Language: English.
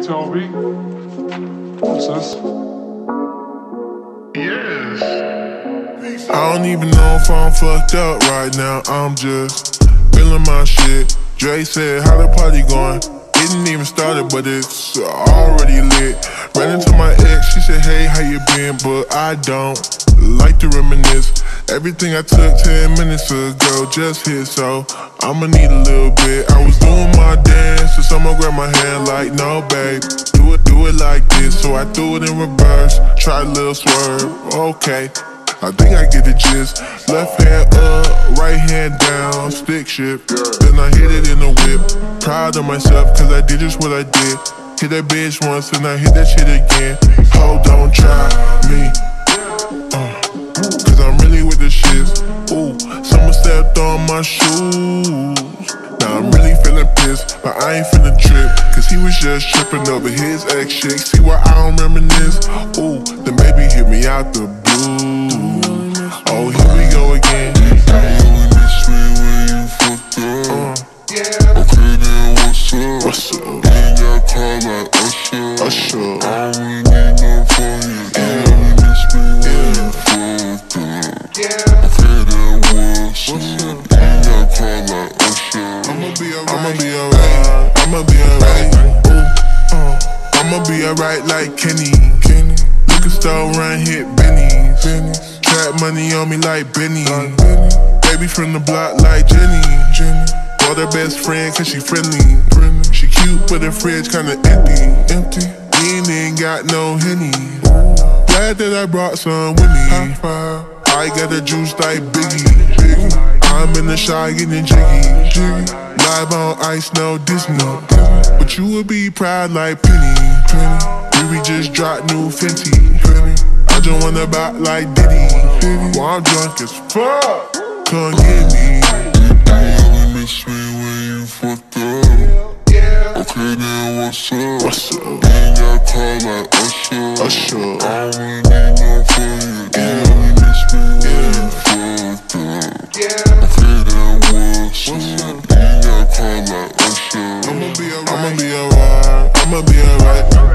Tobi. What's this? Yes. I don't even know if I'm fucked up right now. I'm just feeling my shit. Dre said, How the party going? Didn't even started, but it's already lit. Ran into my ex, she said, Hey, how you been? But I don't like to reminisce. Everything I took 10 minutes ago just hit, so I'ma need a little bit. I was doing my dance, so someone grabbed my hand like, no, babe. Do it, do it like this, so I threw it in reverse. Try a little swerve, okay. I think I get the gist. Left hand up, right hand down, stick shift. Then I hit it in the whip. Proud of myself, cause I did just what I did. Hit that bitch once and I hit that shit again. Hold on, try me. Uh, cause I'm really with the shits. Ooh, someone stepped on my shoes. Pissed, but I ain't finna trip. Cause he was just tripping over his ex chick. See why I don't reminisce? Ooh, then maybe hit me out the blue. Oh, here we go again. Uh, what's up? Ain't got car like Usher. Usher. I don't really need no you. Yeah, miss me when you fucked up. Yeah. Okay, then what's up? I'ma be alright. I'ma be alright. Ooh, uh, I'ma be alright like Kenny. Kenny. Liquor store run hit Benny's. Benny's. Trap money on me like Benny. Like Benny. Baby from the block like Jenny. Jenny. Called her best friend cause she friendly. friendly. She cute but her fridge kinda empty. Empty. We ain't, ain't got no henny. Glad that I brought some with me. I got the juice like Biggie. Biggie. I'm in the shy getting jiggy. jiggy. Live on ice, no Disney. But you would be proud like Penny. Penny. We just dropped new Fenty. Penny. I just wanna buy like Diddy. Diddy. While I'm drunk as fuck. Come get me. You miss me when you fucked up. Okay, then what's up? What's up? Ain't got call like Usher. Usher. I don't really need no for you. I'ma be alright, I'ma be alright.